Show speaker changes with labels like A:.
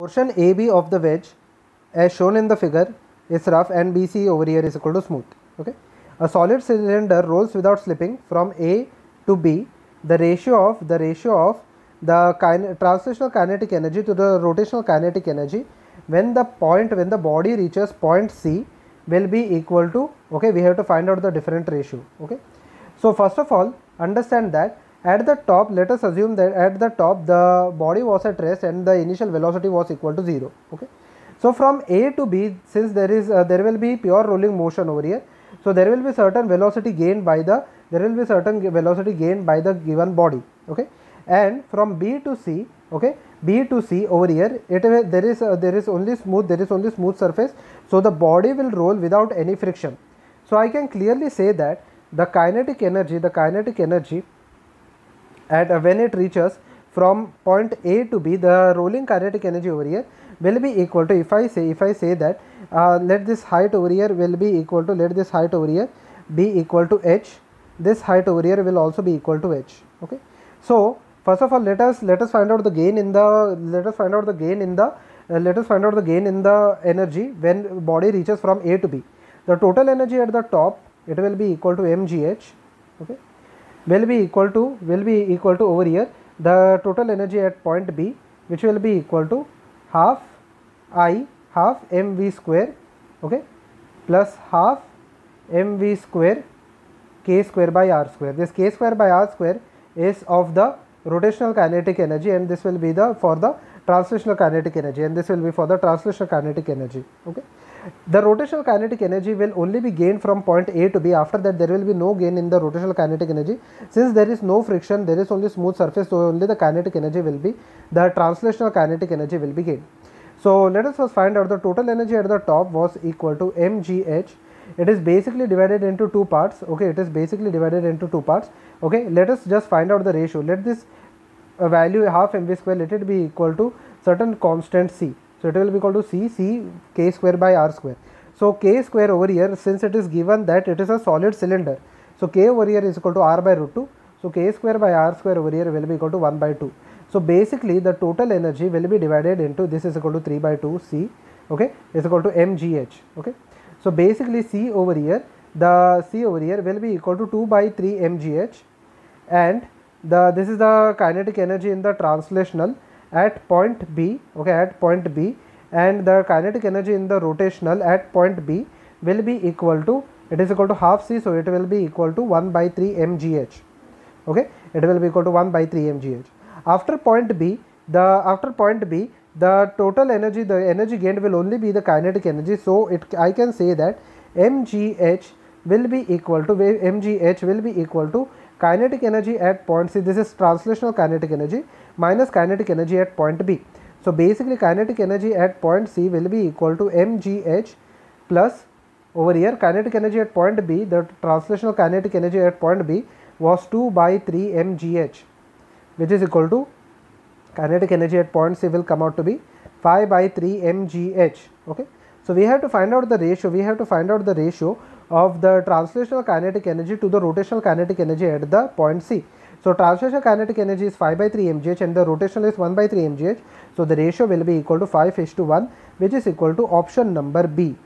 A: Portion AB of the wedge as shown in the figure is rough and BC over here is equal to smooth. Okay. A solid cylinder rolls without slipping from A to B. The ratio of the ratio of the kin- translational kinetic energy to the rotational kinetic energy when the point when the body reaches point C will be equal to okay we have to find out the different ratio okay so first of all understand that at the top let us assume that at the top the body was at rest and the initial velocity was equal to 0 okay? So from a to b since there is uh, there will be pure rolling motion over here so there will be certain velocity gained by the there will be certain velocity gained by the given body okay? And from b to c okay b to c over here it there is uh, there is only smooth there is only smooth surface so the body will roll without any friction. So i can clearly say that the kinetic energy the kinetic energy at uh, when it reaches from point A to B the rolling kinetic energy over here will be equal to if I say if I say that uh, let this height over here will be equal to let this height over here be equal to h this height over here will also be equal to h okay? So first of all let us let us find out the gain in the let us find out the gain in the uh, let us find out the gain in the energy when body reaches from A to B. The total energy at the top it will be equal to mgh okay will be equal to will be equal to over here the total energy at point B which will be equal to half I half mv square okay plus half mv square k square by r square. This k square by r square is of the rotational kinetic energy and this will be the for the translational kinetic energy and this will be for the translational kinetic energy okay the rotational kinetic energy will only be gained from point A to B. After that, there will be no gain in the rotational kinetic energy. Since there is no friction, there is only smooth surface, so only the kinetic energy will be, the translational kinetic energy will be gained. So, let us first find out the total energy at the top was equal to mgh. It is basically divided into two parts. Okay, it is basically divided into two parts. Okay, let us just find out the ratio. Let this uh, value half mv square, let it be equal to certain constant c. So it will be equal to C, C k square by r square. So k square over here since it is given that it is a solid cylinder. So k over here is equal to r by root 2. So k square by r square over here will be equal to 1 by 2. So basically the total energy will be divided into this is equal to 3 by 2 C okay is equal to mgh okay. So basically C over here the C over here will be equal to 2 by 3 mgh and the this is the kinetic energy in the translational at point B okay at point B and the kinetic energy in the rotational at point B will be equal to it is equal to half C so it will be equal to 1 by 3 mgh okay it will be equal to 1 by 3 mgh after point B the after point B the total energy the energy gained will only be the kinetic energy so it I can say that mgh will be equal to mgh will be equal to kinetic energy at point C this is translational kinetic energy minus kinetic energy at point B. So basically kinetic energy at point C will be equal to mgh plus over here kinetic energy at point B the translational kinetic energy at point B was 2 by 3 mgh which is equal to kinetic energy at point C will come out to be 5 by 3 mgh okay. So we have to find out the ratio we have to find out the ratio of the translational kinetic energy to the rotational kinetic energy at the point C. So translational kinetic energy is 5 by 3 mgh and the rotational is 1 by 3 mgh. So the ratio will be equal to 5 is to 1 which is equal to option number B.